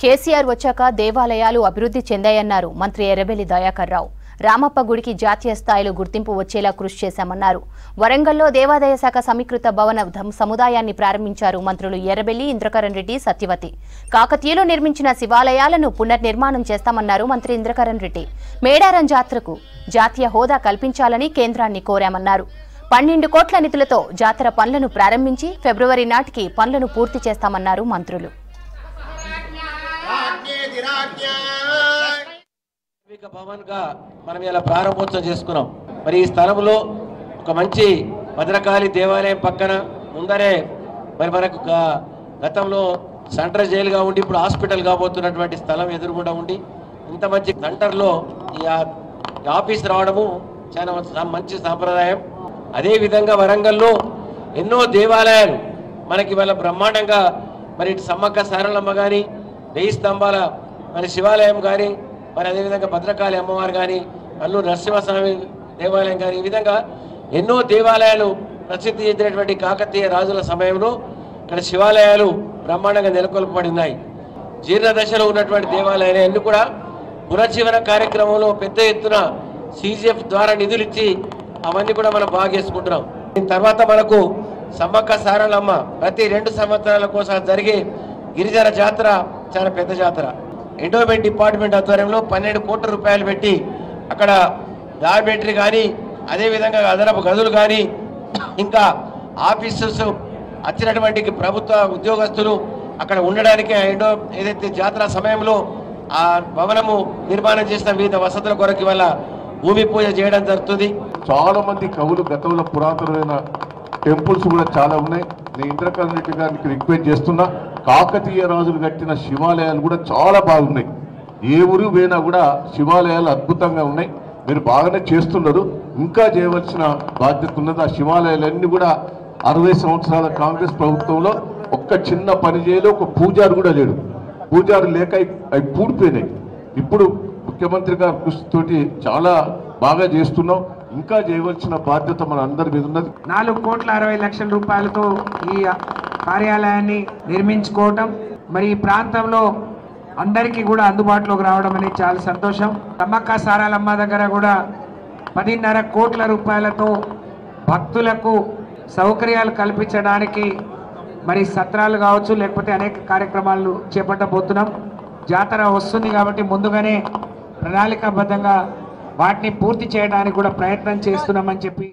కేసీఆర్ వచ్చాక దేవాలయాలు అభివృద్ధి చెందాయన్నారు మంత్రి ఎర్రబెల్లి దయాకర్ రావు. రామప్ప గుడికి జాతీయ స్థాయిలో గుర్తింపు వచ్చేలా కృషి చేశామన్నారు. వరంగల్లో దేవాదాయ శాఖ సమీకృత భవన సముదాయాన్ని ప్రారంభించారు మంత్రులు ఎర్రబెల్లి ఇంద్రకరణ్ రెడ్డి సత్యవతి. కాకతీయలో నిర్మించిన శివాలయాలను పునర్నిర్మాణం చేస్తామన్నారు మంత్రి ఇంద్రకరణ్ రెడ్డి. మేడారం జాతరకు జాతీయ హోదా కల్పించాలని కేంద్రాన్ని కోరామన్నారు. పన్నెండు కోట్ల నిధులతో జాతర పనులను ప్రారంభించి ఫిబ్రవరి నాటికి పనులను పూర్తి చేస్తామన్నారు మంత్రులు. కార్మిక భవన్గా మనం ఇలా ప్రారంభోత్సవం చేసుకున్నాం. మరి ఈ స్థలంలో ఒక మంచి భద్రకాళి దేవాలయం పక్కన ముందరే మరి మనకు గతంలో సెంట్రల్ జైలుగా ఉండి ఇప్పుడు హాస్పిటల్ కాబోతున్నటువంటి స్థలం ఎదురుగుండా ఉండి ఇంత మంచి సెంటర్లో ఈ ఆఫీస్ రావడము చాలా మంచి సాంప్రదాయం. అదేవిధంగా వరంగల్లో ఎన్నో దేవాలయాలు మనకి వాళ్ళ బ్రహ్మాండంగా మరి ఇటు సమ్మక్క సారలమ్మ కానీ వెయ్యి స్తంభాల మరి శివాలయం కానీ మరి అదేవిధంగా భద్రకాళి అమ్మవారు కానీ అల్లూరు నరసింహస్వామి దేవాలయం కానీ ఈ విధంగా ఎన్నో దేవాలయాలు ప్రసిద్ధి చెందినటువంటి కాకతీయ రాజుల సమయంలో ఇక్కడ శివాలయాలు బ్రహ్మాండంగా నెలకొల్పబడి ఉన్నాయి జీర్ణ దశలో ఉన్నటువంటి దేవాలయాలు. కూడా పునర్జీవన కార్యక్రమంలో పెద్ద ఎత్తున సీజీఎఫ్ ద్వారా నిధులు ఇచ్చి అవన్నీ కూడా మనం బాగేసుకుంటున్నాం. దీని తర్వాత మనకు సమ్మక్క సారలమ్మ ప్రతి రెండు సంవత్సరాల కోసం జరిగే గిరిజన జాతర చాలా పెద్ద జాతర. ఎండోమెంట్ డిపార్ట్మెంట్ ఆధ్వర్యంలో పన్నెండు కోట్ల రూపాయలు పెట్టి అక్కడ డార్మెంటరీ కానీ అదేవిధంగా అదనపు గదులు కానీ ఇంకా ఆఫీసర్స్ వచ్చినటువంటి ప్రభుత్వ ఉద్యోగస్తులు అక్కడ ఉండడానికి ఆ ఎండో ఏదైతే జాతర సమయంలో ఆ భవనము నిర్మాణం చేసిన వివిధ వసతుల కొరకు వల్ల భూమి పూజ చేయడం జరుగుతుంది. చాలా మంది కవులు గతంలో పురాతనమైన టెంపుల్స్ కూడా చాలా ఉన్నాయి. నేను ఇంద్రకరణ్ రెడ్డి గారికి రిక్వెస్ట్ చేస్తున్నా. కాకతీయ రాజులు కట్టిన శివాలయాలు కూడా చాలా బాగున్నాయి. ఏ ఊరు పోయినా కూడా శివాలయాలు అద్భుతంగా ఉన్నాయి. మీరు బాగానే చేస్తున్నారు. ఇంకా చేయవలసిన బాధ్యత ఉన్నది ఆ శివాలయాలన్నీ కూడా అరవై సంవత్సరాల కాంగ్రెస్ ప్రభుత్వంలో ఒక్క చిన్న పని చేయలే ఒక పూజారు కూడా లేడు. పూజారు లేక అవి అవి పూడిపోయినాయి. ఇప్పుడు ముఖ్యమంత్రి గారి కృషితోటి చాలా బాగా చేస్తున్నాం. ఇంకా చేయవలసిన బాధ్యత మన అందరి మీద ఉన్నది. నాలుగు కోట్ల అరవై లక్షల రూపాయలతో ఈ కార్యాలయాన్ని నిర్మించుకోవటం మరి ఈ ప్రాంతంలో అందరికీ కూడా అందుబాటులోకి రావడం అనేది చాలా సంతోషం. తమ్మక్క సారాలమ్మ దగ్గర కూడా పదిన్నర కోట్ల రూపాయలతో భక్తులకు సౌకర్యాలు కల్పించడానికి మరి సత్రాలు కావచ్చు లేకపోతే అనేక కార్యక్రమాలు చేపట్టబోతున్నాం. జాతర వస్తుంది కాబట్టి ముందుగానే ప్రణాళికాబద్ధంగా వాటిని పూర్తి చేయడానికి కూడా ప్రయత్నం చేస్తున్నామని చెప్పి